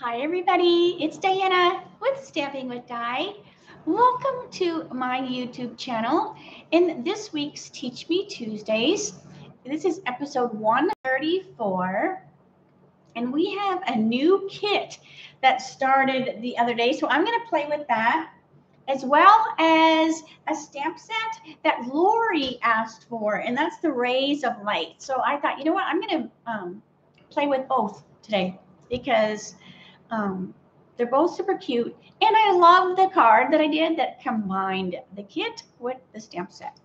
Hi, everybody. It's Diana with Stamping with Di. Welcome to my YouTube channel. In this week's Teach Me Tuesdays, this is episode 134, and we have a new kit that started the other day. So I'm going to play with that as well as a stamp set that Lori asked for, and that's the Rays of Light. So I thought, you know what, I'm going to um, play with both today because um, they're both super cute. And I love the card that I did that combined the kit with the stamp set.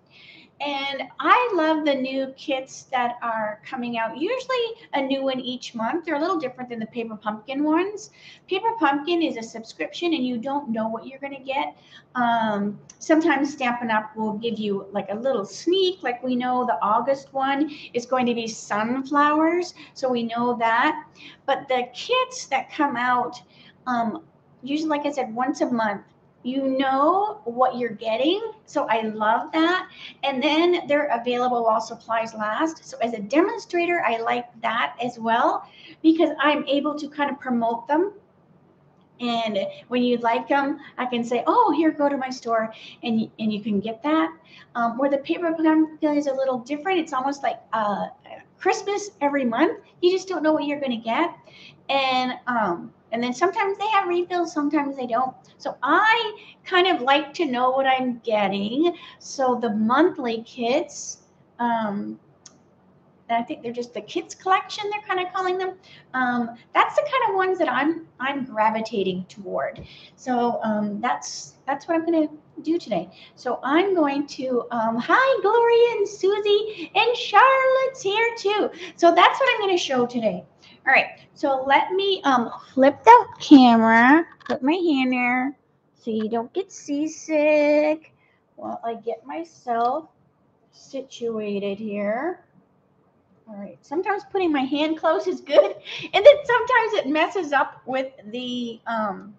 And I love the new kits that are coming out, usually a new one each month. They're a little different than the Paper Pumpkin ones. Paper Pumpkin is a subscription and you don't know what you're going to get. Um, sometimes Stampin' Up! will give you like a little sneak, like we know the August one is going to be sunflowers. So we know that. But the kits that come out, um, usually, like I said, once a month, you know what you're getting. So I love that. And then they're available while supplies last. So as a demonstrator, I like that as well because I'm able to kind of promote them. And when you like them, I can say, "Oh, here, go to my store," and and you can get that. Um, where the paper pumpkin is a little different. It's almost like uh, Christmas every month. You just don't know what you're going to get, and um, and then sometimes they have refills, sometimes they don't. So I kind of like to know what I'm getting. So the monthly kits, um, I think they're just the kits collection. They're kind of calling them. Um, that's the kind of ones that I'm I'm gravitating toward. So um, that's that's what I'm going to do today. So I'm going to um, hi Gloria and Susie and Charlotte's here too. So that's what I'm going to show today. All right, so let me um flip the camera, put my hand there so you don't get seasick while I get myself situated here. All right, sometimes putting my hand close is good, and then sometimes it messes up with the um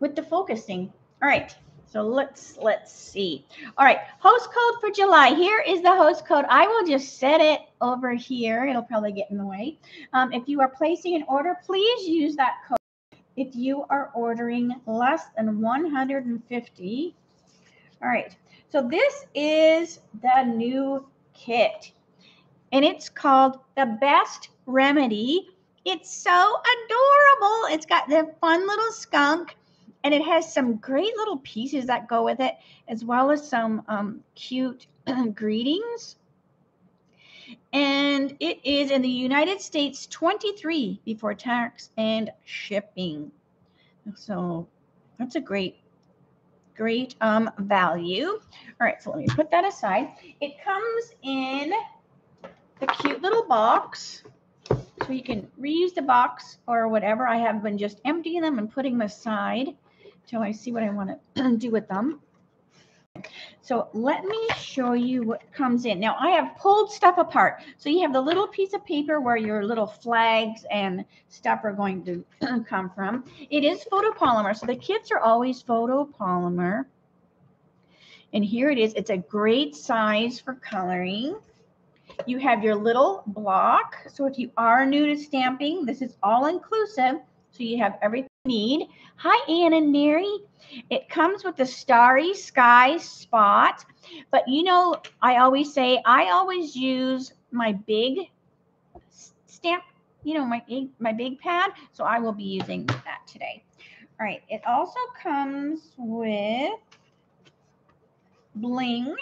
with the focusing. All right, so let's let's see. All right, host code for July. Here is the host code. I will just set it over here. It'll probably get in the way. Um, if you are placing an order, please use that code. If you are ordering less than 150. All right, so this is the new kit, and it's called the Best Remedy. It's so adorable. It's got the fun little skunk and it has some great little pieces that go with it, as well as some um, cute greetings. And it is in the United States 23 before tax and shipping. So that's a great, great um, value. All right, so let me put that aside. It comes in the cute little box. So you can reuse the box or whatever. I have been just emptying them and putting them aside till I see what I want to do with them. So let me show you what comes in. Now I have pulled stuff apart. So you have the little piece of paper where your little flags and stuff are going to come from. It is photopolymer. So the kits are always photopolymer. And here it is. It's a great size for coloring. You have your little block. So if you are new to stamping, this is all inclusive. So you have everything need. Hi, Ann and Mary. It comes with the starry sky spot. But you know, I always say I always use my big stamp, you know, my big, my big pad. So I will be using that today. All right. It also comes with bling.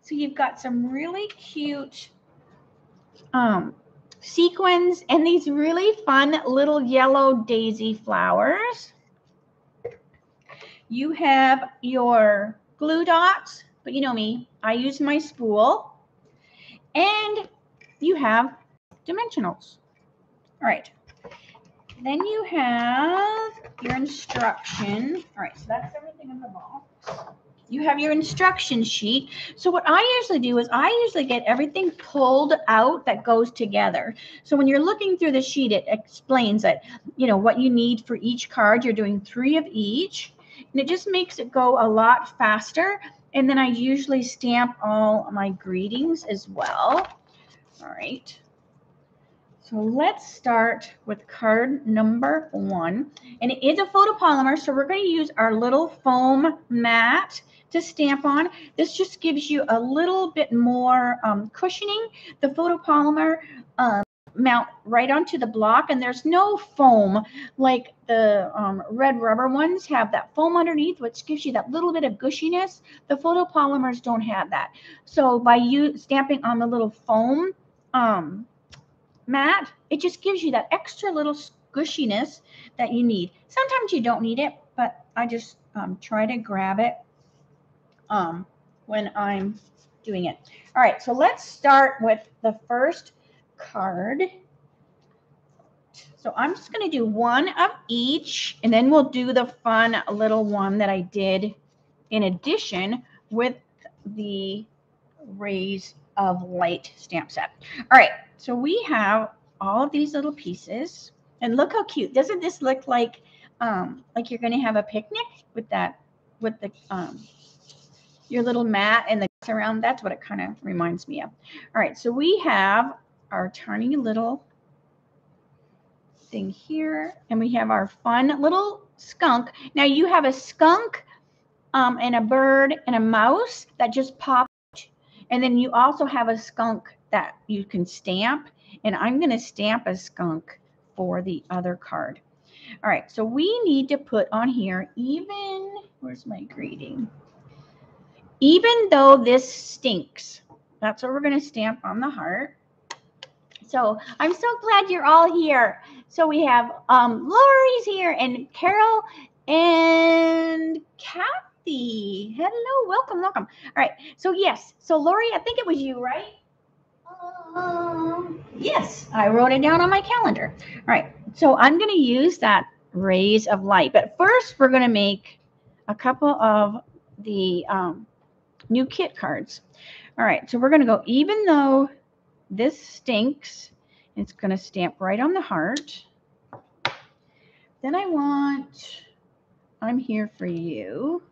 So you've got some really cute um, sequins and these really fun little yellow daisy flowers. You have your glue dots, but you know me, I use my spool. And you have dimensionals. All right. Then you have your instruction. All right, so that's everything in the box you have your instruction sheet. So what I usually do is I usually get everything pulled out that goes together. So when you're looking through the sheet, it explains that, you know, what you need for each card. You're doing three of each. And it just makes it go a lot faster. And then I usually stamp all my greetings as well. All right. So let's start with card number one. And it is a photopolymer, so we're going to use our little foam mat to stamp on. This just gives you a little bit more um, cushioning. The photopolymer um, mount right onto the block and there's no foam like the um, red rubber ones have that foam underneath which gives you that little bit of gushiness the photopolymers don't have that so by you stamping on the little foam um, mat it just gives you that extra little squishiness that you need sometimes you don't need it but i just um, try to grab it um, when i'm doing it all right so let's start with the first card. So I'm just going to do one of each, and then we'll do the fun little one that I did in addition with the Rays of Light stamp set. All right, so we have all of these little pieces, and look how cute. Doesn't this look like um, like you're going to have a picnic with that, with the um, your little mat and the around? That's what it kind of reminds me of. All right, so we have our tiny little thing here. And we have our fun little skunk. Now you have a skunk um, and a bird and a mouse that just popped. And then you also have a skunk that you can stamp. And I'm going to stamp a skunk for the other card. All right, so we need to put on here even, where's my greeting? Even though this stinks, that's what we're going to stamp on the heart. So I'm so glad you're all here. So we have um, Lori's here and Carol and Kathy. Hello, welcome, welcome. All right. So yes. So Lori, I think it was you, right? Um, yes, I wrote it down on my calendar. All right. So I'm going to use that rays of light. But first, we're going to make a couple of the um, new kit cards. All right. So we're going to go, even though this stinks. It's going to stamp right on the heart. Then I want, I'm here for you.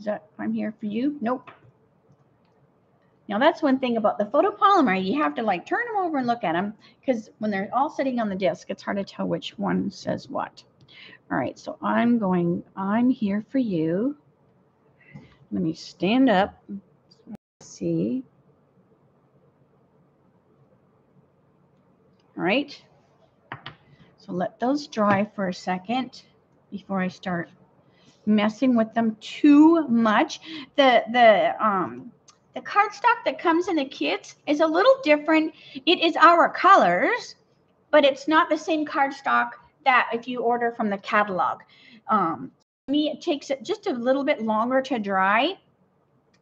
Is that, I'm here for you? Nope. Now that's one thing about the photopolymer. You have to like turn them over and look at them because when they're all sitting on the disc, it's hard to tell which one says what. All right, so I'm going, I'm here for you. Let me stand up. Let's see. All right. So let those dry for a second before I start messing with them too much. The the um the cardstock that comes in the kits is a little different. It is our colors, but it's not the same cardstock that if you order from the catalog. Um, me, it takes it just a little bit longer to dry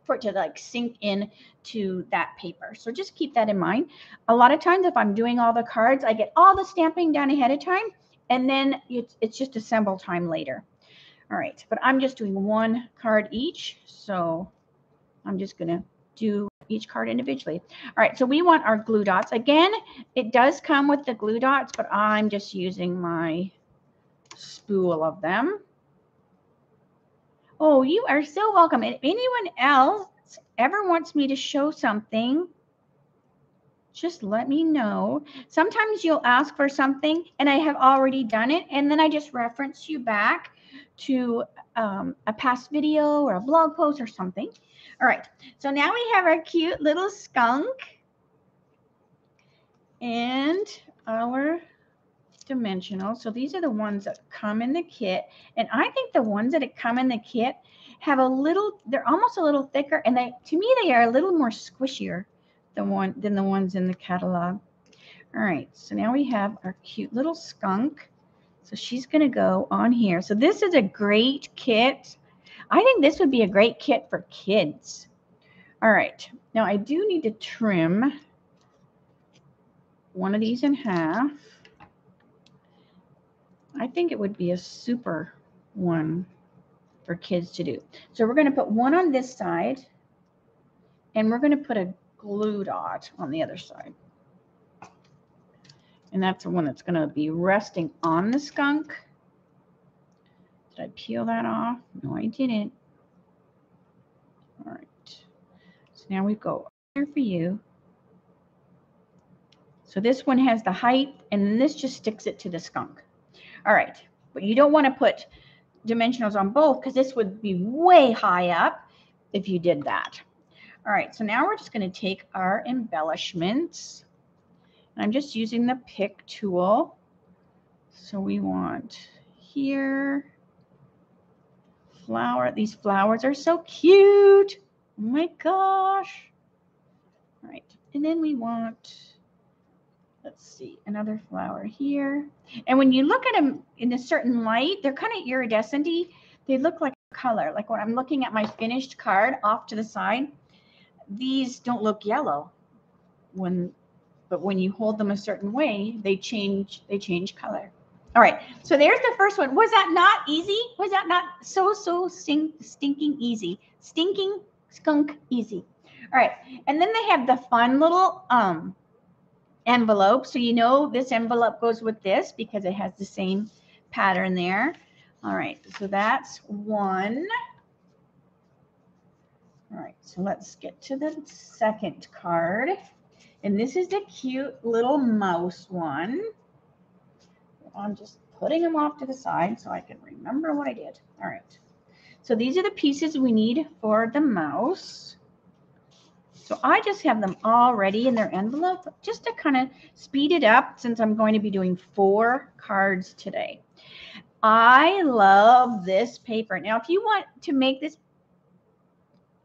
for it to like sink in to that paper. So just keep that in mind. A lot of times if I'm doing all the cards, I get all the stamping done ahead of time and then it's, it's just assemble time later. All right, but I'm just doing one card each. So I'm just gonna do each card individually. All right, so we want our glue dots. Again, it does come with the glue dots, but I'm just using my spool of them. Oh, you are so welcome. And if anyone else ever wants me to show something, just let me know. Sometimes you'll ask for something and I have already done it, and then I just reference you back to um, a past video or a blog post or something. All right, so now we have our cute little skunk and our dimensional. So these are the ones that come in the kit. And I think the ones that come in the kit have a little, they're almost a little thicker. And they, to me, they are a little more squishier than one than the ones in the catalog. All right, so now we have our cute little skunk. So she's going to go on here. So this is a great kit. I think this would be a great kit for kids. All right, now I do need to trim one of these in half. I think it would be a super one for kids to do. So we're going to put one on this side and we're going to put a glue dot on the other side. And that's the one that's going to be resting on the skunk. Did I peel that off? No, I didn't. All right. So now we go here for you. So this one has the height and this just sticks it to the skunk. All right, but you don't want to put dimensionals on both because this would be way high up if you did that. All right, so now we're just going to take our embellishments. I'm just using the pick tool. So we want here, flower. These flowers are so cute. Oh my gosh. All right, and then we want, let's see, another flower here. And when you look at them in a certain light, they're kind of iridescent -y. They look like color. Like when I'm looking at my finished card off to the side, these don't look yellow when but when you hold them a certain way, they change they change color. All right, so there's the first one. Was that not easy? Was that not so so stink, stinking easy? Stinking skunk easy. All right, and then they have the fun little um envelope. So you know this envelope goes with this because it has the same pattern there. All right, so that's one. All right, so let's get to the second card. And this is the cute little mouse one. I'm just putting them off to the side so I can remember what I did. All right. So these are the pieces we need for the mouse. So I just have them all ready in their envelope just to kind of speed it up since I'm going to be doing four cards today. I love this paper. Now, if you want to make this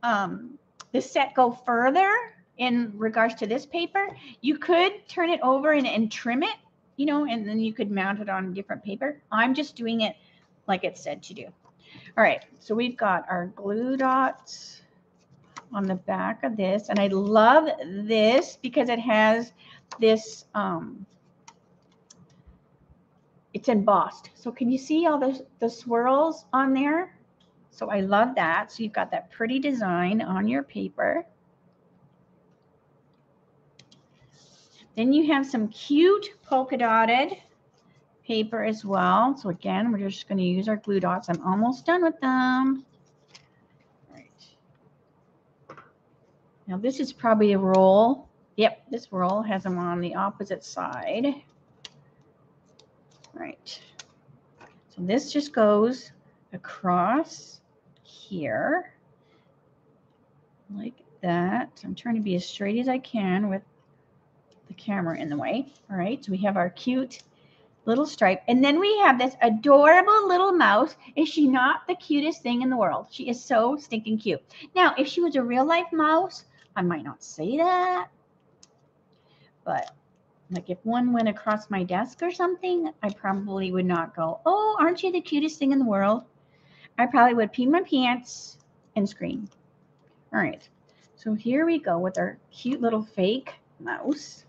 um, this set go further in regards to this paper, you could turn it over and, and trim it, you know, and then you could mount it on different paper. I'm just doing it like it said to do. All right, so we've got our glue dots on the back of this. And I love this because it has this, um, it's embossed. So can you see all the, the swirls on there? So I love that. So you've got that pretty design on your paper. Then you have some cute polka dotted paper as well. So again, we're just going to use our glue dots. I'm almost done with them. Right. Now this is probably a roll. Yep, this roll has them on the opposite side. Right. So this just goes across here like that. I'm trying to be as straight as I can with the camera in the way. All right, so we have our cute little stripe. And then we have this adorable little mouse. Is she not the cutest thing in the world? She is so stinking cute. Now, if she was a real life mouse, I might not say that. But like if one went across my desk or something, I probably would not go, oh, aren't you the cutest thing in the world? I probably would pee my pants and scream. All right. So here we go with our cute little fake mouse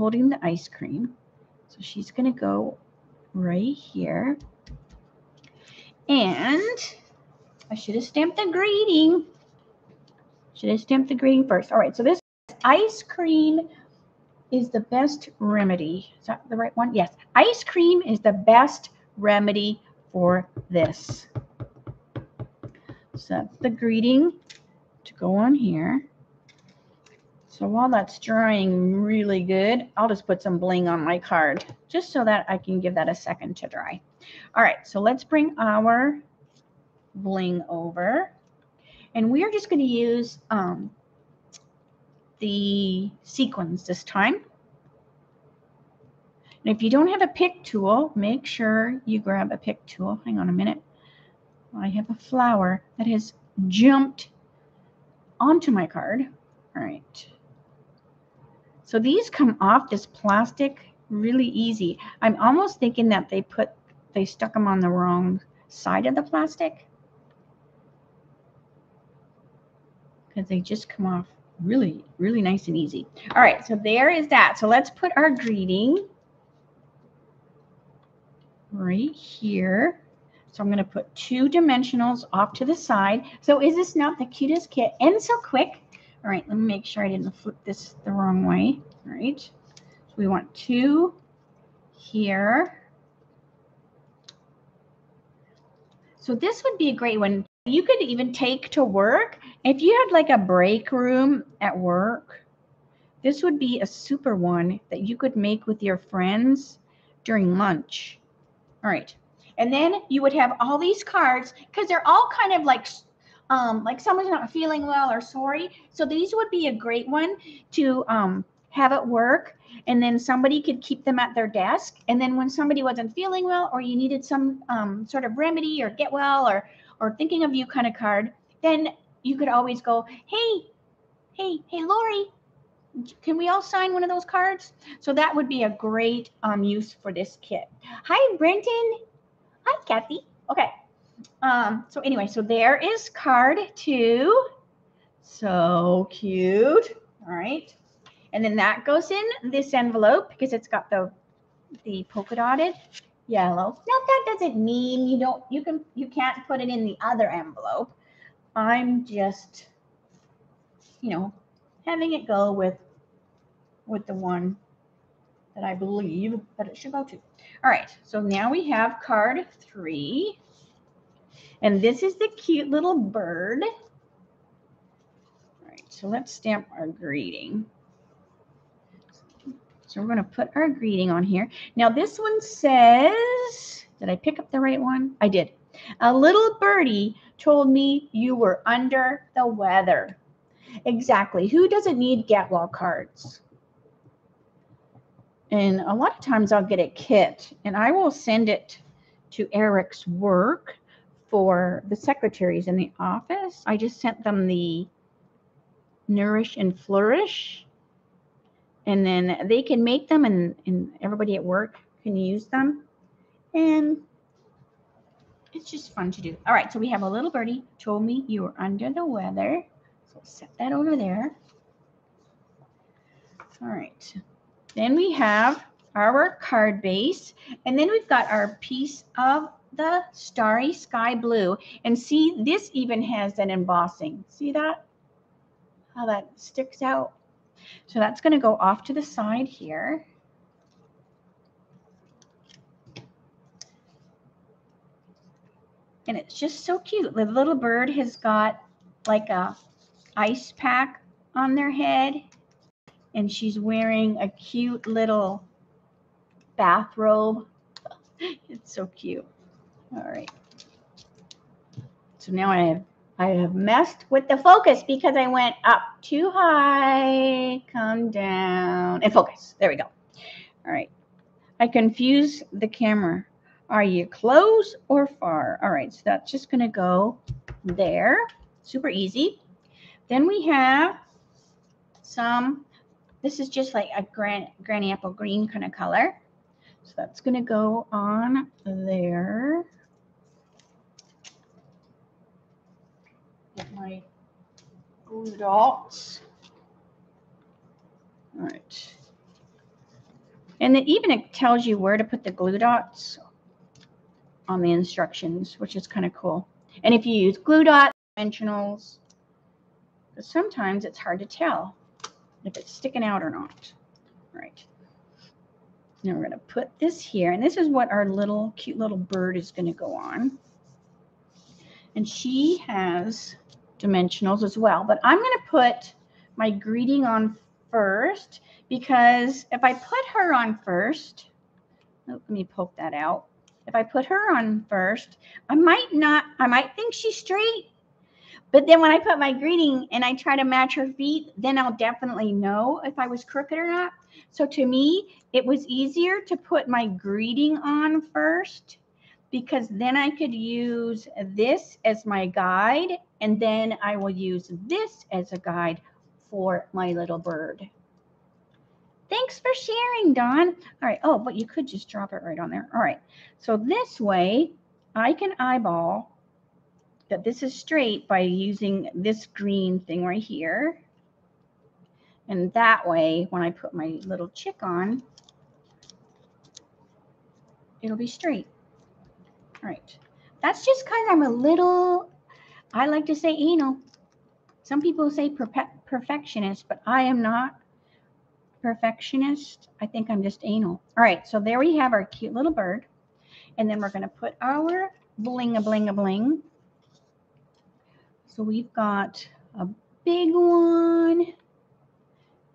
holding the ice cream. So she's going to go right here. And I should have stamped the greeting. Should have stamped the greeting first. All right. So this ice cream is the best remedy. Is that the right one? Yes. Ice cream is the best remedy for this. So that's the greeting to go on here. So while that's drying really good, I'll just put some bling on my card just so that I can give that a second to dry. All right, so let's bring our bling over. And we're just going to use um, the sequins this time. And if you don't have a pick tool, make sure you grab a pick tool. Hang on a minute. I have a flower that has jumped onto my card. All right. So these come off this plastic really easy. I'm almost thinking that they put, they stuck them on the wrong side of the plastic. Because they just come off really, really nice and easy. All right, so there is that. So let's put our greeting right here. So I'm going to put two dimensionals off to the side. So is this not the cutest kit and so quick? All right, let me make sure I didn't flip this the wrong way. All right, so we want two here. So this would be a great one. You could even take to work. If you had like a break room at work, this would be a super one that you could make with your friends during lunch. All right. And then you would have all these cards because they're all kind of like um, like someone's not feeling well or sorry. So these would be a great one to um, have at work. And then somebody could keep them at their desk. And then when somebody wasn't feeling well or you needed some um, sort of remedy or get well or or thinking of you kind of card, then you could always go, hey, hey, hey, Lori, can we all sign one of those cards? So that would be a great um, use for this kit. Hi, Brenton. Hi, Kathy. Okay. Um, so anyway, so there is card two. So cute. All right. And then that goes in this envelope because it's got the the polka dotted yellow. Now that doesn't mean you don't you can you can't put it in the other envelope. I'm just you know having it go with with the one that I believe that it should go to. All right, so now we have card three. And this is the cute little bird. All right, so let's stamp our greeting. So we're going to put our greeting on here. Now this one says, did I pick up the right one? I did. A little birdie told me you were under the weather. Exactly. Who doesn't need get well cards? And a lot of times I'll get a kit and I will send it to Eric's work for the secretaries in the office. I just sent them the Nourish and Flourish. And then they can make them and, and everybody at work can use them. And it's just fun to do. All right, so we have a little birdie told me you were under the weather. So set that over there. All right. Then we have our card base. And then we've got our piece of the starry sky blue. And see, this even has an embossing. See that? How that sticks out. So that's going to go off to the side here. And it's just so cute. The little bird has got like a ice pack on their head. And she's wearing a cute little bathrobe. It's so cute. All right. So now I have I have messed with the focus because I went up too high, come down, and focus. There we go. All right. I confuse the camera. Are you close or far? All right, so that's just going to go there. Super easy. Then we have some, this is just like a gran, granny apple green kind of color. So that's going to go on there. Get my glue dots. All right. And then even it tells you where to put the glue dots on the instructions, which is kind of cool. And if you use glue dots, dimensionals, but sometimes it's hard to tell if it's sticking out or not. All right. Now we're going to put this here. And this is what our little cute little bird is going to go on. And she has dimensionals as well. But I'm going to put my greeting on first because if I put her on first, oh, let me poke that out. If I put her on first, I might not, I might think she's straight. But then when I put my greeting and I try to match her feet, then I'll definitely know if I was crooked or not. So to me, it was easier to put my greeting on first because then I could use this as my guide and then I will use this as a guide for my little bird. Thanks for sharing, Don. All right. Oh, but you could just drop it right on there. All right. So this way I can eyeball that this is straight by using this green thing right here. And that way, when I put my little chick on, it'll be straight. All right. That's just because I'm a little, I like to say anal. Some people say perfectionist, but I am not perfectionist. I think I'm just anal. All right. So there we have our cute little bird. And then we're going to put our bling a bling a bling. So we've got a big one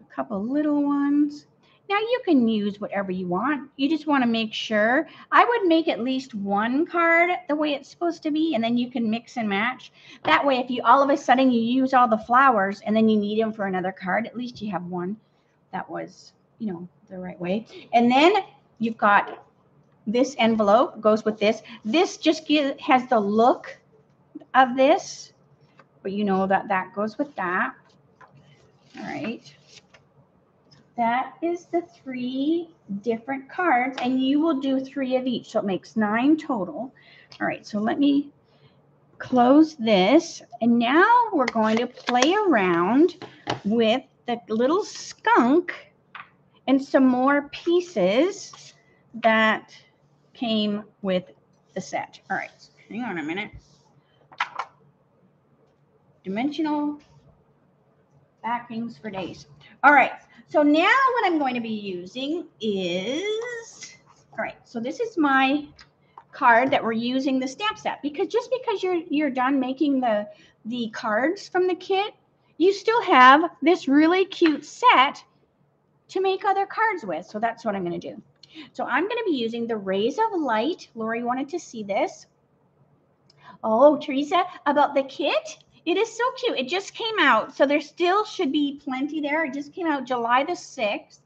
a couple little ones. Now you can use whatever you want. You just want to make sure. I would make at least one card the way it's supposed to be, and then you can mix and match. That way, if you all of a sudden you use all the flowers and then you need them for another card, at least you have one that was, you know, the right way. And then you've got this envelope goes with this. This just give, has the look of this, but you know that that goes with that. All right that is the three different cards and you will do three of each. So it makes nine total. All right, so let me close this. And now we're going to play around with the little skunk and some more pieces that came with the set. All right, hang on a minute. Dimensional backings for days. All right, so now what I'm going to be using is, all right, so this is my card that we're using the stamp set because just because you're you're done making the the cards from the kit, you still have this really cute set to make other cards with. So that's what I'm going to do. So I'm going to be using the Rays of Light. Lori wanted to see this. Oh, Teresa, about the kit? It is so cute. It just came out. So there still should be plenty there. It just came out July the 6th.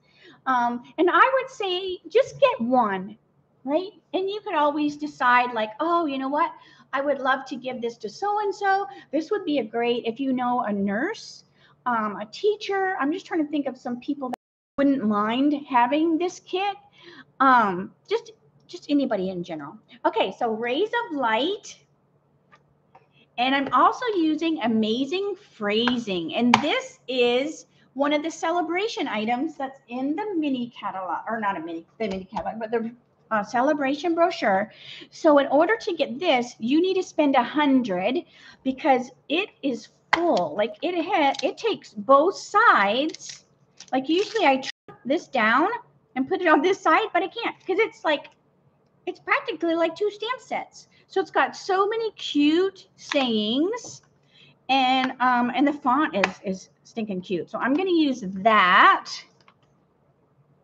Um, and I would say just get one, right? And you could always decide, like, oh, you know what? I would love to give this to so and so. This would be a great, if you know a nurse, um, a teacher. I'm just trying to think of some people that wouldn't mind having this kit. Um, just just anybody in general. Okay, so rays of light and I'm also using amazing phrasing. And this is one of the celebration items that's in the mini catalog, or not a mini, the mini catalog, but the uh, celebration brochure. So in order to get this, you need to spend a hundred because it is full. Like it had, it takes both sides. Like usually I this down and put it on this side, but I can't because it's like, it's practically like two stamp sets. So it's got so many cute sayings, and um, and the font is is stinking cute. So I'm going to use that.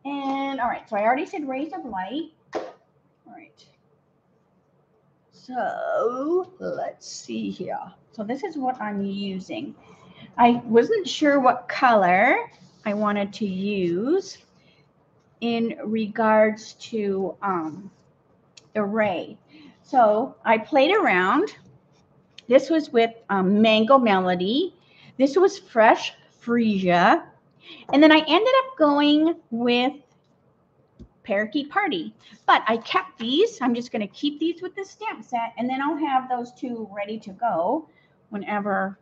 And all right, so I already said rays of light. All right. So let's see here. So this is what I'm using. I wasn't sure what color I wanted to use in regards to um, the ray. So I played around. This was with um, Mango Melody. This was Fresh Freesia. And then I ended up going with Parakeet Party. But I kept these. I'm just going to keep these with the stamp set. And then I'll have those two ready to go whenever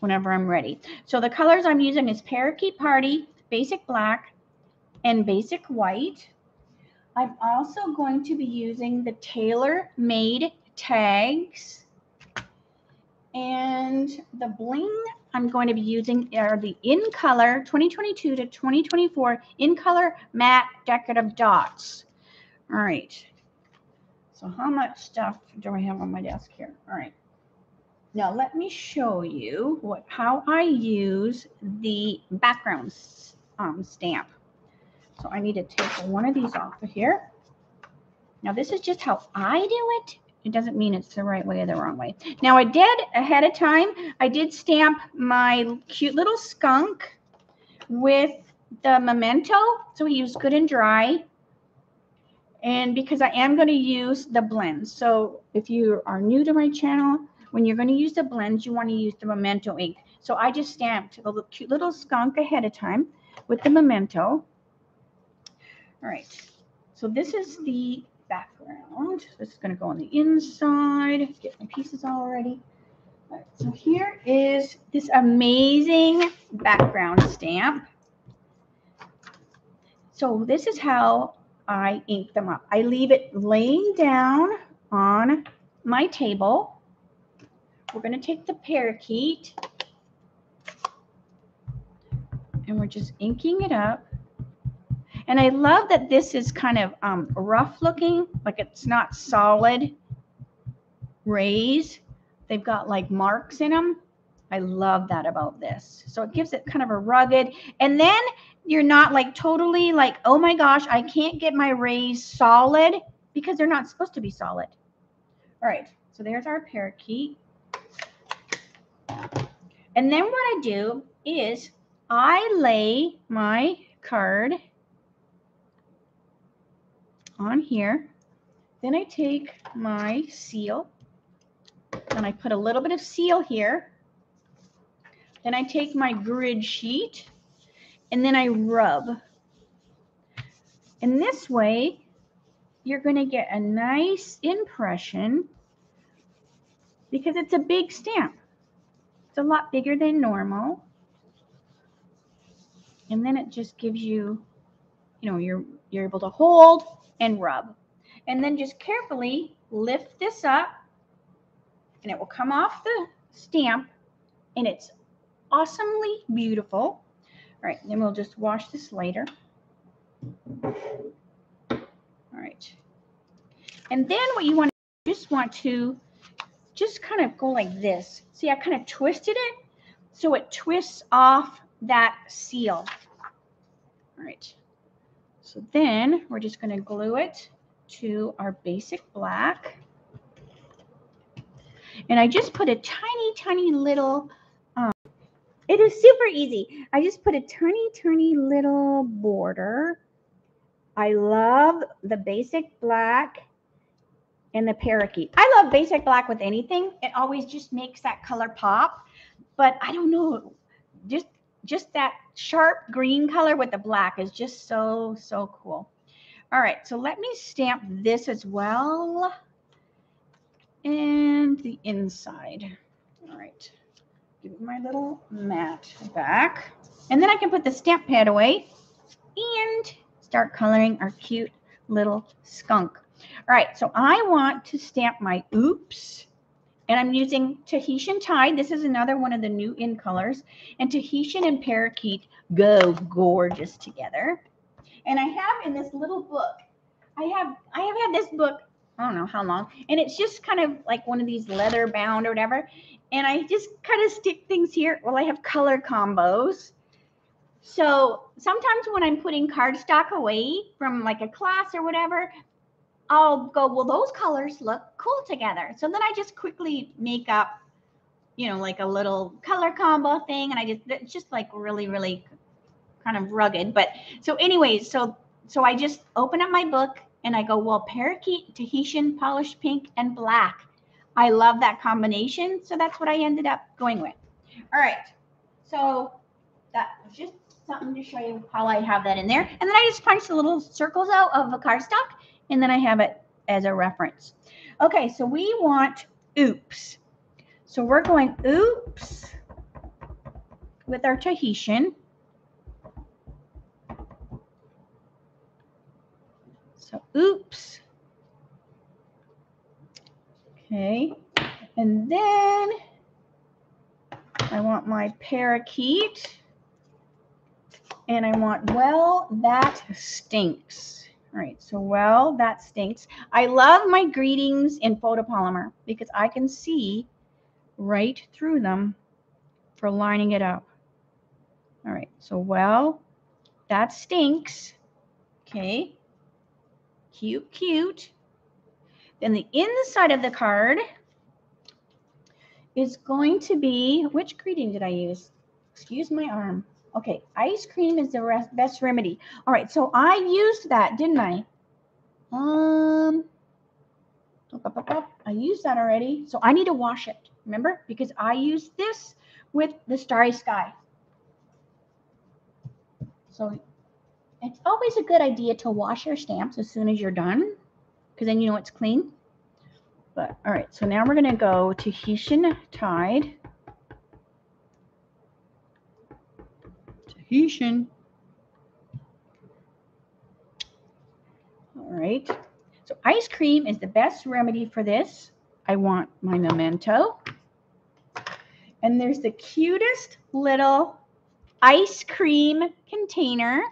whenever I'm ready. So the colors I'm using is Parakeet Party, Basic Black, and Basic White. I'm also going to be using the tailor-made tags. And the bling I'm going to be using are the In Color 2022 to 2024 In Color Matte Decorative Dots. All right. So how much stuff do I have on my desk here? All right. Now let me show you what how I use the background um, stamp. So I need to take one of these off of here. Now this is just how I do it. It doesn't mean it's the right way or the wrong way. Now I did ahead of time, I did stamp my cute little skunk with the memento. So we use good and dry. And because I am going to use the blends. So if you are new to my channel, when you're going to use the blends, you want to use the memento ink. So I just stamped the cute little skunk ahead of time with the memento. All right, so this is the background. This is going to go on the inside. Get my pieces all ready. All right, so here is this amazing background stamp. So this is how I ink them up. I leave it laying down on my table. We're going to take the parakeet and we're just inking it up. And I love that this is kind of um, rough looking, like it's not solid rays. They've got like marks in them. I love that about this. So it gives it kind of a rugged. And then you're not like totally like, oh my gosh, I can't get my rays solid because they're not supposed to be solid. All right, so there's our parakeet. And then what I do is I lay my card on here. Then I take my seal and I put a little bit of seal here. Then I take my grid sheet and then I rub. And this way, you're going to get a nice impression because it's a big stamp. It's a lot bigger than normal. And then it just gives you, you know, you're you're able to hold and rub. And then just carefully lift this up and it will come off the stamp and it's awesomely beautiful. All right, then we'll just wash this later. All right. And then what you want to just want to just kind of go like this. See, I kind of twisted it so it twists off that seal. All right. So then we're just going to glue it to our basic black. And I just put a tiny, tiny little, um, it is super easy. I just put a tiny, tiny little border. I love the basic black and the parakeet. I love basic black with anything. It always just makes that color pop. But I don't know, just just that sharp green color with the black is just so, so cool. All right, so let me stamp this as well. And the inside. All right, give my little mat back. And then I can put the stamp pad away and start coloring our cute little skunk. All right, so I want to stamp my oops. And I'm using Tahitian Tide. This is another one of the new in colors. And Tahitian and Parakeet go gorgeous together. And I have in this little book, I have I have had this book, I don't know how long, and it's just kind of like one of these leather bound or whatever. And I just kind of stick things here. Well, I have color combos. So sometimes when I'm putting cardstock away from like a class or whatever, I'll go, well, those colors look cool together. So then I just quickly make up, you know, like a little color combo thing. And I just, it's just like really, really kind of rugged. But so, anyways, so, so I just open up my book and I go, well, parakeet, Tahitian, polished pink, and black. I love that combination. So that's what I ended up going with. All right. So that was just something to show you how I have that in there. And then I just punched the little circles out of a cardstock and then I have it as a reference. Okay, so we want oops. So we're going oops with our Tahitian. So oops. Okay, and then I want my parakeet. And I want, well, that stinks. All right, so well, that stinks. I love my greetings in photopolymer because I can see right through them for lining it up. All right, so well, that stinks. Okay, cute, cute. Then the inside of the card is going to be, which greeting did I use? Excuse my arm. Okay, ice cream is the best remedy. All right, so I used that, didn't I? Um, I used that already. So I need to wash it, remember? Because I used this with the starry sky. So it's always a good idea to wash your stamps as soon as you're done, because then you know it's clean. But all right, so now we're going to go to Tahitian Tide. All right. So ice cream is the best remedy for this. I want my memento. And there's the cutest little ice cream container.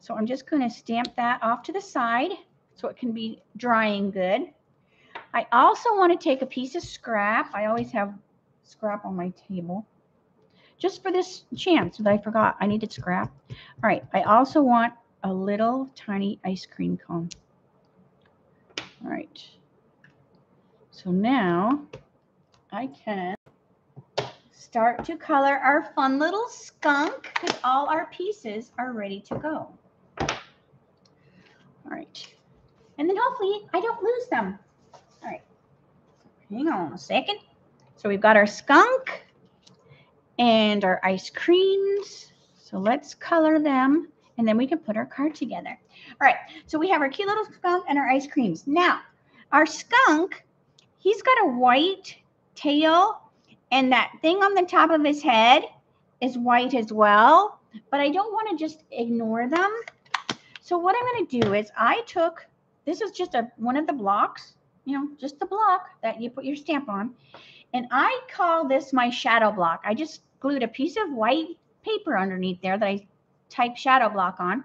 So I'm just going to stamp that off to the side so it can be drying good. I also want to take a piece of scrap. I always have scrap on my table just for this chance that I forgot. I needed scrap. All right. I also want a little tiny ice cream cone. All right. So now I can start to color our fun little skunk because all our pieces are ready to go. All right. And then hopefully I don't lose them. All right. Hang on a second. So we've got our skunk and our ice creams. So let's color them and then we can put our card together. All right, so we have our cute little skunk and our ice creams. Now, our skunk, he's got a white tail and that thing on the top of his head is white as well, but I don't want to just ignore them. So what I'm going to do is I took, this is just a one of the blocks, you know, just the block that you put your stamp on. And I call this my shadow block. I just glued a piece of white paper underneath there that I type shadow block on.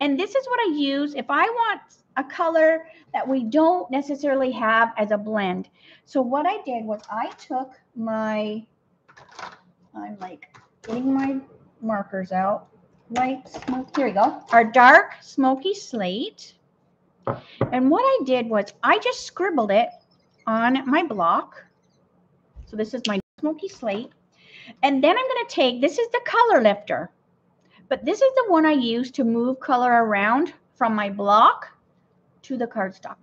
And this is what I use if I want a color that we don't necessarily have as a blend. So what I did was I took my, I'm like getting my markers out. Light smoke, here we go. Our dark smoky slate. And what I did was I just scribbled it on my block. So this is my smoky slate. And then I'm going to take, this is the color lifter, but this is the one I use to move color around from my block to the cardstock.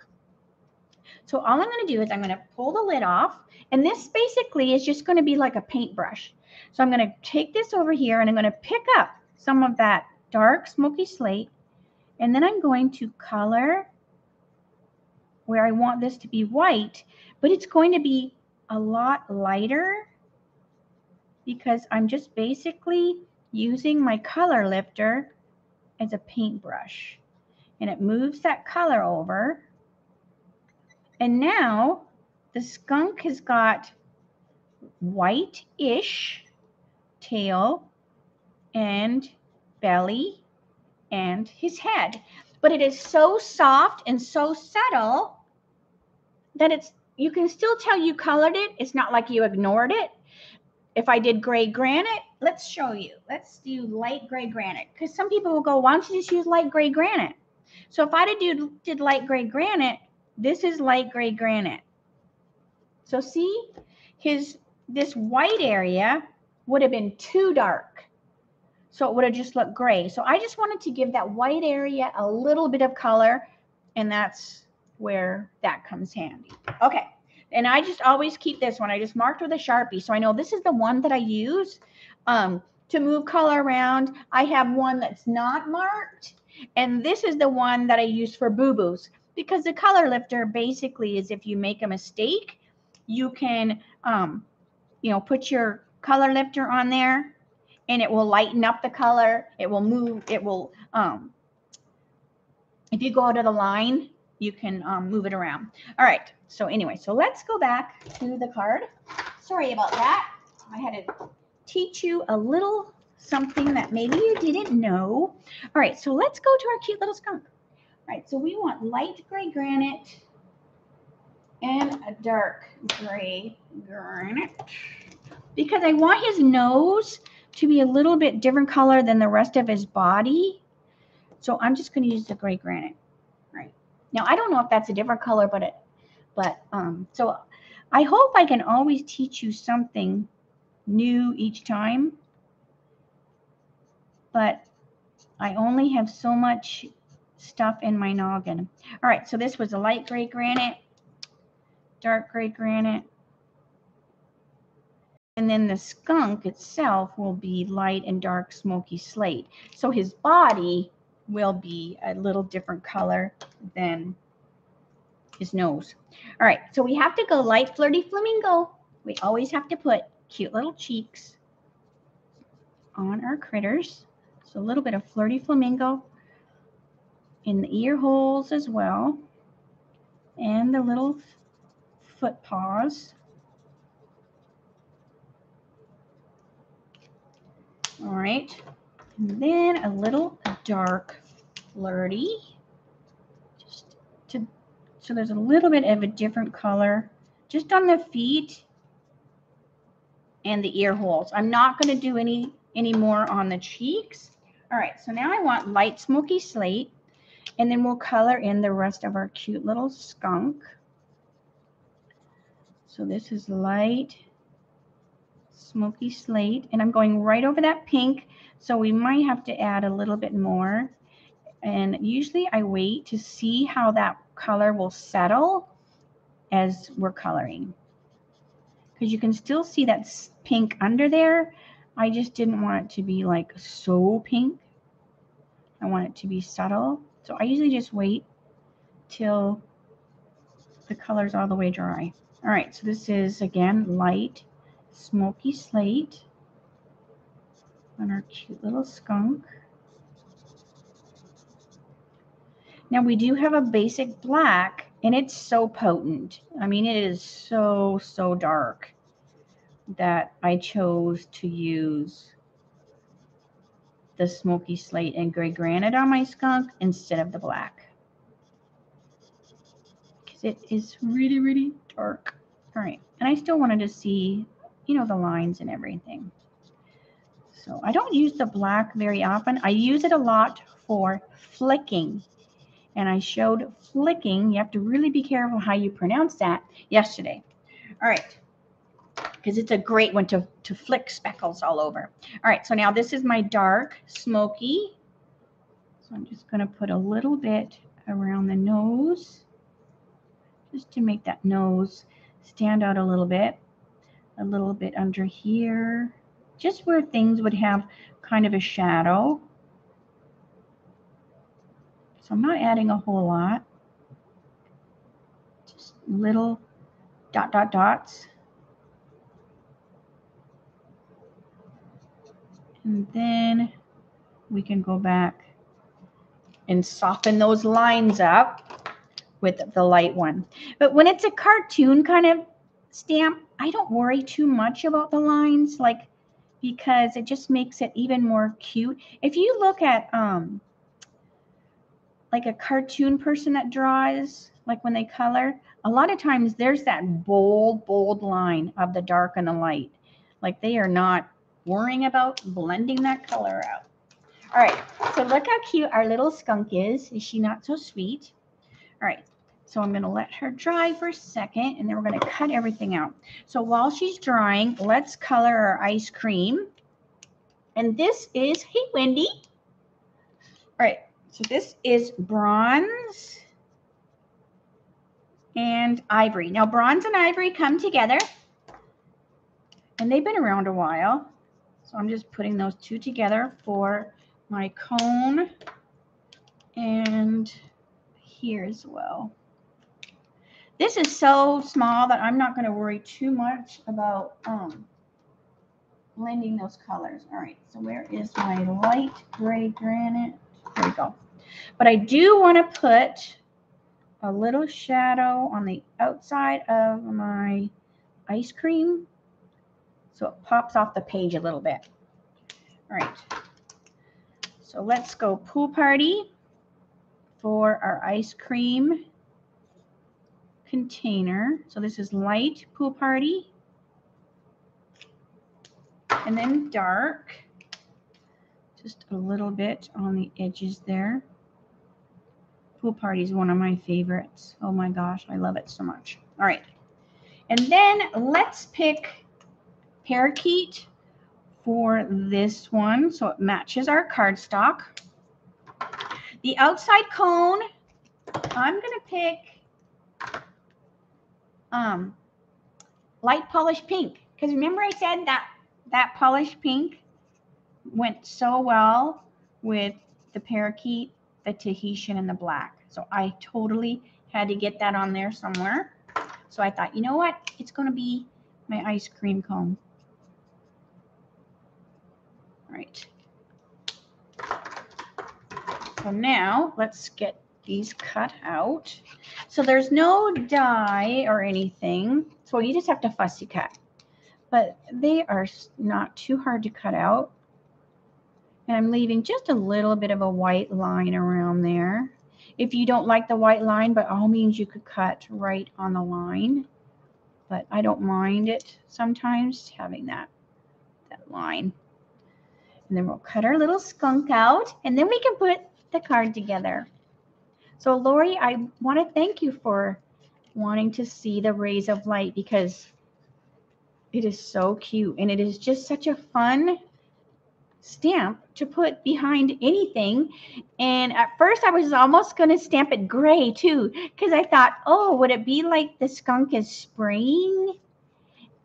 So all I'm going to do is I'm going to pull the lid off. And this basically is just going to be like a paintbrush. So I'm going to take this over here and I'm going to pick up some of that dark smoky slate. And then I'm going to color where I want this to be white, but it's going to be a lot lighter because I'm just basically using my color lifter as a paintbrush. And it moves that color over. And now the skunk has got white-ish tail and belly and his head. But it is so soft and so subtle that it's you can still tell you colored it. It's not like you ignored it if I did gray granite, let's show you. Let's do light gray granite because some people will go, why don't you just use light gray granite? So if I did, did light gray granite, this is light gray granite. So see, his this white area would have been too dark. So it would have just looked gray. So I just wanted to give that white area a little bit of color, and that's where that comes handy. Okay. And I just always keep this one. I just marked with a Sharpie. So I know this is the one that I use um, to move color around. I have one that's not marked. And this is the one that I use for boo-boos. Because the color lifter basically is if you make a mistake, you can, um, you know, put your color lifter on there and it will lighten up the color. It will move, it will, um, if you go out of the line, you can um, move it around. All right. So anyway, so let's go back to the card. Sorry about that. I had to teach you a little something that maybe you didn't know. All right. So let's go to our cute little skunk. All right. So we want light gray granite and a dark gray granite because I want his nose to be a little bit different color than the rest of his body. So I'm just going to use the gray granite. Now I don't know if that's a different color, but it, but um, so I hope I can always teach you something new each time. But I only have so much stuff in my noggin. All right, so this was a light gray granite, dark gray granite. And then the skunk itself will be light and dark smoky slate. So his body will be a little different color than his nose. All right, so we have to go light flirty flamingo. We always have to put cute little cheeks on our critters. So a little bit of flirty flamingo in the ear holes as well. And the little foot paws. All right. And then a little dark flirty. Just to so there's a little bit of a different color just on the feet and the ear holes. I'm not going to do any, any more on the cheeks. All right, so now I want light smoky slate, and then we'll color in the rest of our cute little skunk. So this is light smoky slate, and I'm going right over that pink, so we might have to add a little bit more. And usually I wait to see how that color will settle as we're coloring. Because you can still see that pink under there. I just didn't want it to be like so pink. I want it to be subtle. So I usually just wait till the color's all the way dry. All right, so this is again light smoky slate on our cute little skunk. Now we do have a basic black and it's so potent. I mean, it is so, so dark that I chose to use the smoky slate and gray granite on my skunk instead of the black. Because it is really, really dark. All right. And I still wanted to see, you know, the lines and everything. So I don't use the black very often. I use it a lot for flicking. And I showed flicking. You have to really be careful how you pronounce that yesterday. All right because it's a great one to, to flick speckles all over. All right, so now this is my dark smoky. So I'm just going to put a little bit around the nose just to make that nose stand out a little bit. A little bit under here, just where things would have kind of a shadow. So I'm not adding a whole lot. Just little dot, dot, dots. And then we can go back and soften those lines up with the light one. But when it's a cartoon kind of stamp, I don't worry too much about the lines, like because it just makes it even more cute. If you look at um like a cartoon person that draws, like when they color, a lot of times there's that bold, bold line of the dark and the light. Like they are not worrying about blending that color out. All right, so look how cute our little skunk is. Is she not so sweet? All right, so I'm gonna let her dry for a second and then we're gonna cut everything out. So while she's drying, let's color our ice cream. And this is, hey Wendy. All right, so this is bronze and ivory. Now bronze and ivory come together and they've been around a while. So I'm just putting those two together for my cone and here as well. This is so small that I'm not going to worry too much about um, blending those colors. All right, so where is my light gray granite? There we go. But I do want to put a little shadow on the outside of my ice cream so it pops off the page a little bit. All right. So let's go pool party for our ice cream container. So this is light pool party. And then dark. Just a little bit on the edges there. Pool party is one of my favorites. Oh my gosh, I love it so much. All right. And then let's pick parakeet for this one. So it matches our cardstock. The outside cone, I'm going to pick um, light polished pink. Because remember I said that that polished pink went so well with the parakeet, the Tahitian, and the black. So I totally had to get that on there somewhere. So I thought, you know what? It's going to be my ice cream cone right. So now let's get these cut out. So there's no die or anything. So you just have to fussy cut. But they are not too hard to cut out. And I'm leaving just a little bit of a white line around there. If you don't like the white line, by all means, you could cut right on the line. But I don't mind it sometimes having that that line. And then we'll cut our little skunk out and then we can put the card together. So Lori, I want to thank you for wanting to see the rays of light because it is so cute and it is just such a fun stamp to put behind anything. And at first I was almost going to stamp it gray too because I thought, oh, would it be like the skunk is spraying?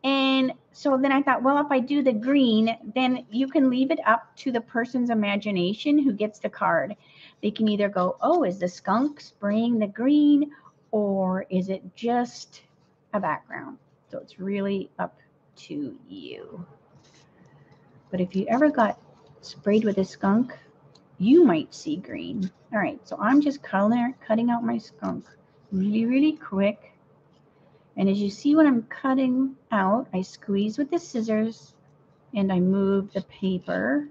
And so then I thought, well, if I do the green, then you can leave it up to the person's imagination who gets the card. They can either go, oh, is the skunk spraying the green or is it just a background? So it's really up to you. But if you ever got sprayed with a skunk, you might see green. All right, so I'm just color, cutting out my skunk really, really quick. And as you see when I'm cutting out, I squeeze with the scissors and I move the paper.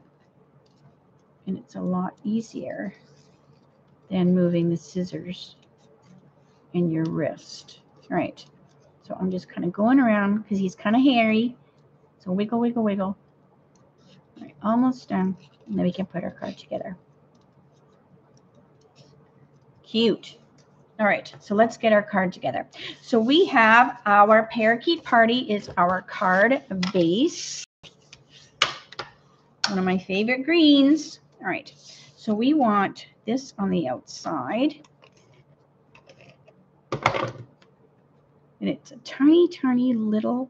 And it's a lot easier than moving the scissors in your wrist. All right. So I'm just kind of going around because he's kind of hairy. So wiggle, wiggle, wiggle. All right, almost done. And then we can put our card together. Cute. All right, so let's get our card together. So we have our Parakeet Party is our card base. One of my favorite greens. All right, so we want this on the outside. And it's a tiny, tiny little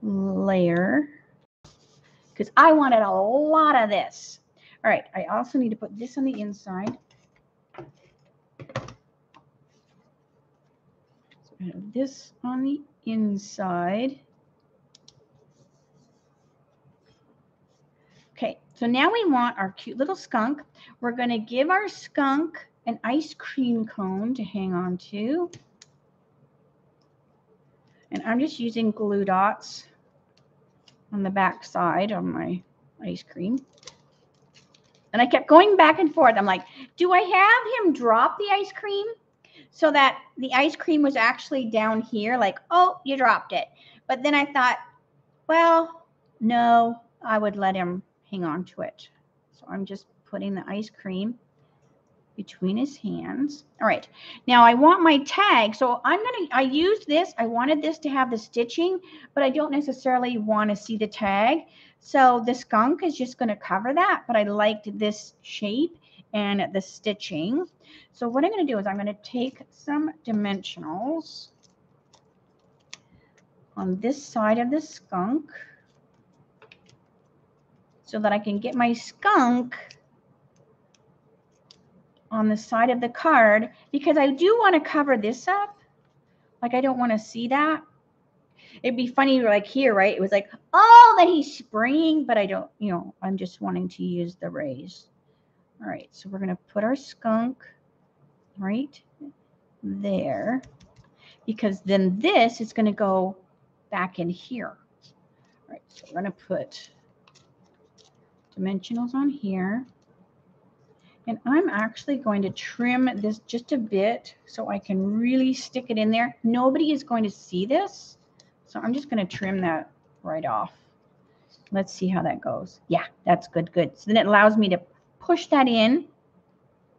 layer because I wanted a lot of this. All right, I also need to put this on the inside. have this on the inside. Okay, so now we want our cute little skunk. We're going to give our skunk an ice cream cone to hang on to. And I'm just using glue dots on the back side of my ice cream. And I kept going back and forth. I'm like, do I have him drop the ice cream? so that the ice cream was actually down here, like, oh, you dropped it. But then I thought, well, no, I would let him hang on to it. So I'm just putting the ice cream between his hands. All right. Now I want my tag. So I'm going to, I used this. I wanted this to have the stitching, but I don't necessarily want to see the tag. So the skunk is just going to cover that, but I liked this shape and the stitching. So what I'm going to do is I'm going to take some dimensionals on this side of the skunk so that I can get my skunk on the side of the card because I do want to cover this up. Like I don't want to see that. It'd be funny like here, right? It was like, oh, that he's spraying, but I don't, you know, I'm just wanting to use the rays. All right, so we're going to put our skunk right there because then this is going to go back in here. All right, so we're going to put dimensionals on here. And I'm actually going to trim this just a bit so I can really stick it in there. Nobody is going to see this. So I'm just going to trim that right off. Let's see how that goes. Yeah, that's good, good. So then it allows me to push that in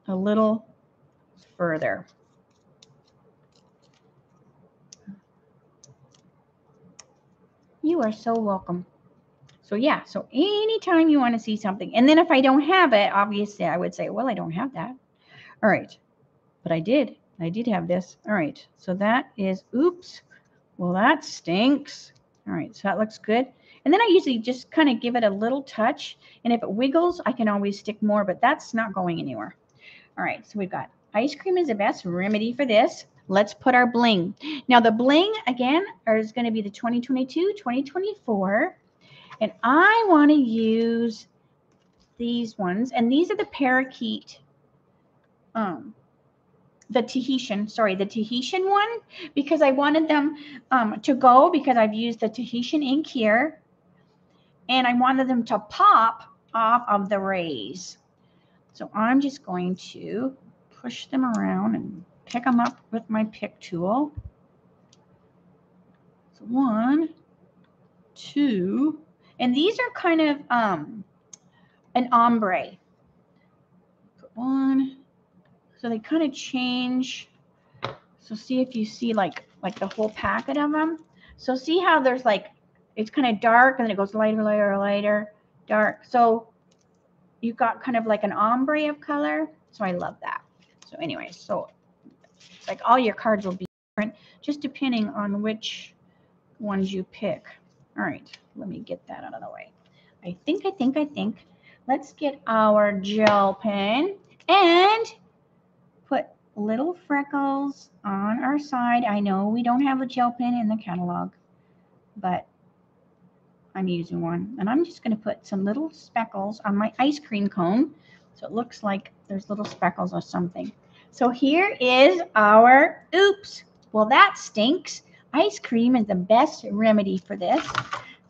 a little further. You are so welcome. So yeah, so anytime you want to see something, and then if I don't have it, obviously I would say, well, I don't have that. All right, but I did. I did have this. All right, so that is, oops. Well, that stinks. All right, so that looks good. And then I usually just kind of give it a little touch. And if it wiggles, I can always stick more, but that's not going anywhere. All right, so we've got ice cream is the best remedy for this. Let's put our bling. Now the bling, again, is going to be the 2022, 2024. And I want to use these ones. And these are the parakeet um, the Tahitian, sorry, the Tahitian one, because I wanted them um, to go because I've used the Tahitian ink here and I wanted them to pop off of the rays. So I'm just going to push them around and pick them up with my pick tool. So one, two, And these are kind of um, an ombre. Put one. So they kind of change. So see if you see like like the whole packet of them. So see how there's like it's kind of dark and then it goes lighter, lighter, lighter, dark. So you've got kind of like an ombre of color. So I love that. So anyway, so like all your cards will be different just depending on which ones you pick. All right, let me get that out of the way. I think, I think, I think. Let's get our gel pen and put little freckles on our side. I know we don't have a gel pen in the catalog, but I'm using one. And I'm just going to put some little speckles on my ice cream cone. So it looks like there's little speckles or something. So here is our, oops, well that stinks. Ice cream is the best remedy for this.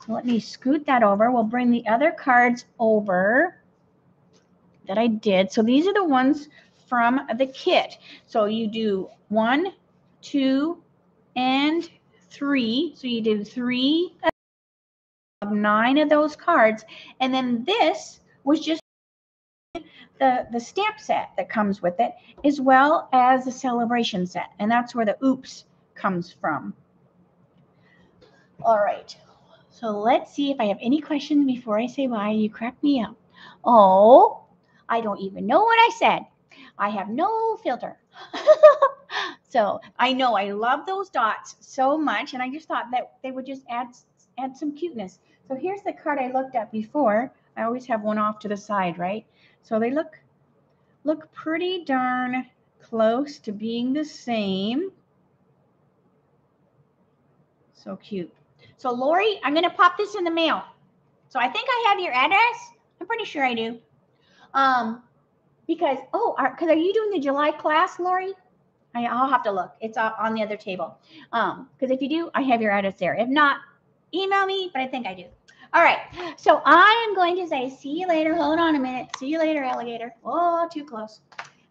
So let me scoot that over. We'll bring the other cards over that I did. So these are the ones from the kit. So you do one, two, and three. So you do three of nine of those cards. And then this was just the, the stamp set that comes with it, as well as the celebration set. And that's where the oops comes from. All right. So let's see if I have any questions before I say bye. You crack me up. Oh, I don't even know what I said. I have no filter. so I know I love those dots so much, and I just thought that they would just add add some cuteness. So here's the card I looked at before. I always have one off to the side, right? So they look look pretty darn close to being the same. So cute. So Lori, I'm going to pop this in the mail. So I think I have your address. I'm pretty sure I do. Um, because, oh, because are, are, you doing the July class, Lori? I, will have to look. It's on the other table. Um, because if you do, I have your address there. If not, email me, but I think I do. All right. So I am going to say, see you later. Hold on a minute. See you later, alligator. Oh, too close.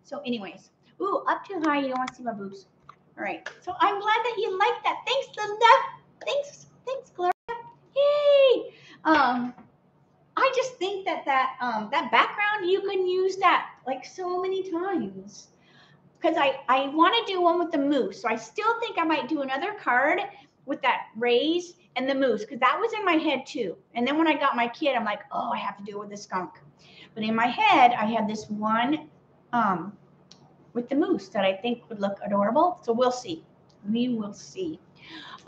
So, anyways, ooh, up too high. You don't want to see my boobs. All right. So I'm glad that you like that. Thanks, Linda. Thanks. Thanks, Gloria. Yay. Um, I just think that that um, that background you can use that like so many times because I I want to do one with the moose. So I still think I might do another card with that rays and the moose because that was in my head too. And then when I got my kid, I'm like, oh, I have to do it with the skunk. But in my head, I had this one um, with the moose that I think would look adorable. So we'll see. We will see.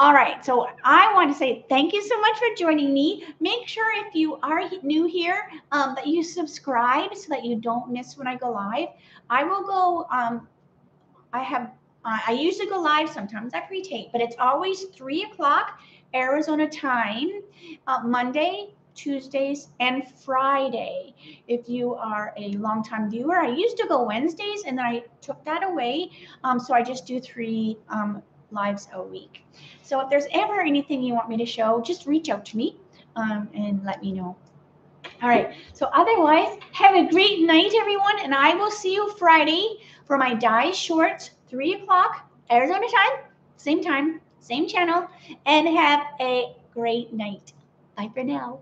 All right, so I want to say thank you so much for joining me. Make sure if you are new here um, that you subscribe so that you don't miss when I go live. I will go, um, I have, I usually go live sometimes I pre-tape, but it's always three o'clock Arizona time, uh, Monday, Tuesdays, and Friday. If you are a longtime viewer, I used to go Wednesdays and then I took that away. Um, so I just do three um, lives a week. So if there's ever anything you want me to show, just reach out to me um, and let me know. All right. So otherwise, have a great night, everyone, and I will see you Friday for my Di's Shorts, 3 o'clock Arizona time, same time, same channel, and have a great night. Bye for now.